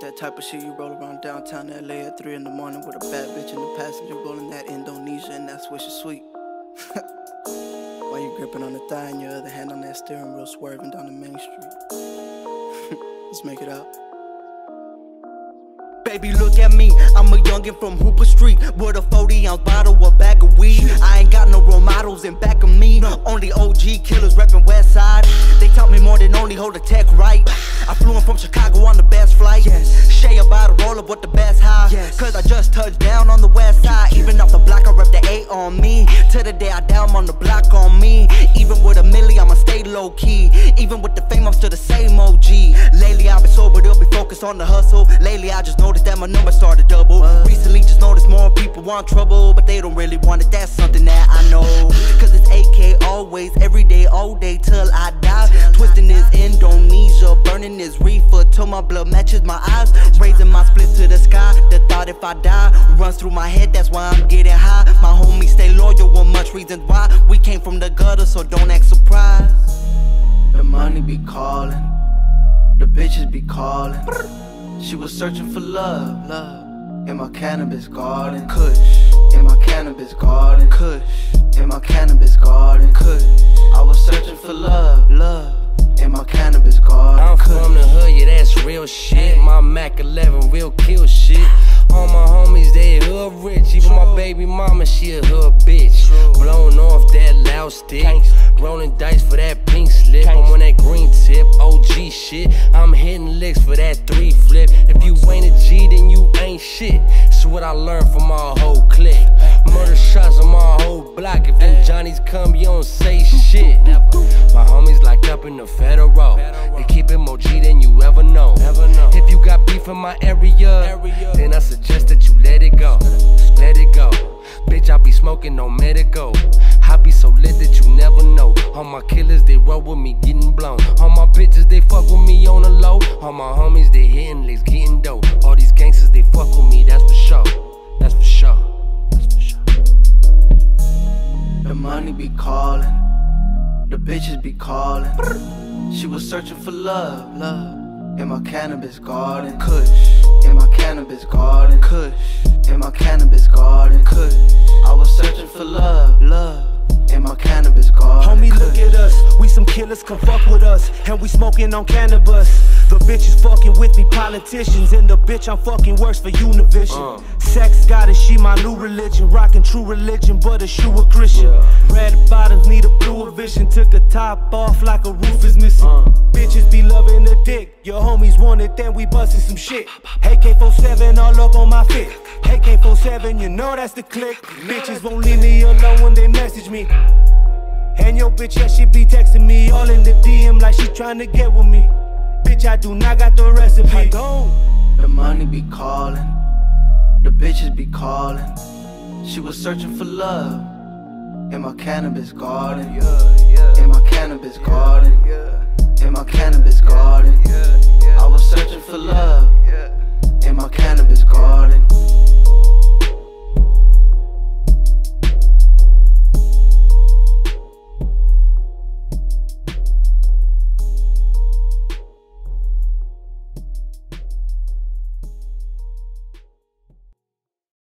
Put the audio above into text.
that type of shit you roll around downtown LA at 3 in the morning with a bad bitch in the passenger rolling that Indonesia and that's what she's sweet. While you gripping on the thigh and your other hand on that steering wheel swerving down the main street. Let's make it out. Baby, look at me. I'm a youngin' from Hooper Street with a 40 ounce bottle, a bag of weed. I ain't got no role models in back of me. Only OG killers reppin' West Side. They taught me more than only hold the tech right. I flew in from Chicago on the best flight. Yes. Shay about roll up with the best high. Yes. Cause I just touched down on the west side. Even off the block, I rep the A on me. To the day I die, I'm on the block on me. Even with a milli, I'ma stay low key. Even with the fame, I'm still the same OG. Lately, I've been sober, they'll be focused on the hustle. Lately, I just noticed that my numbers started double. Recently, just noticed more people want trouble, but they don't really want it. That's something that I know. Cause it's AK always, every day, all day till I die. Twisting is Indonesia, burning is reefer till my blood matches my eyes. Raising my split to the sky. The thought if I die runs through my head, that's why I'm getting high. My homies stay loyal, with much reasons why. We came from the gutter, so don't act surprised. The money be calling, the bitches be calling. She was searching for love, love. In my cannabis garden, Kush. In my cannabis garden, Kush. In my cannabis garden, Kush. I was searching for love, love. In my cannabis that's real shit. My Mac 11 real kill shit. All my homies, they hood rich. Even my baby mama, she a hood bitch. Blowing off that loud stick. Rolling dice for that pink slip. I'm on that green tip, OG shit. I'm hitting licks for that three flip. If you ain't a G, then you ain't shit. It's what I learned from my whole clique. Murder shots on my whole block. If them Johnnies come, you don't say shit. My homies locked up in the federal. They keep it more G than you ever know. If you got beef in my area, then I suggest that you let it go. Let it go. Bitch, I be smoking no medical. I be so lit that you never know. All my killers, they roll with me getting blown. All my bitches, they fuck with me on the low. All my homies, they hitting licks, getting dope. All these gangsters, they fuck with me, that's for sure. That's for sure. That's for sure. The money be calling, the bitches be calling. She was searching for love, love. In my cannabis garden, Kush. In my cannabis garden, Kush. In my cannabis garden, Kush. I was searching for love, love. Some killers, come fuck with us. And we smoking on cannabis. The bitch is fucking with me, politicians. And the bitch I'm fucking works for Univision. Uh. Sex goddess, she my new religion. Rocking true religion, but a shoe a Christian. Red bottoms need a bluer vision. Took the top off like a roof is missing. Uh. Bitches be loving the dick. Your homies want it, then we bustin' some shit. AK-47 all up on my fit. AK-47, you know that's the click. Bitches won't leave me alone when they message me. And your bitch, yeah, she be texting me all in the DM like she tryna get with me. Bitch, I do not got the recipe. I don't. The money be calling, the bitches be calling. She was searching for love in my cannabis garden. Yeah, yeah. In my cannabis garden. Yeah,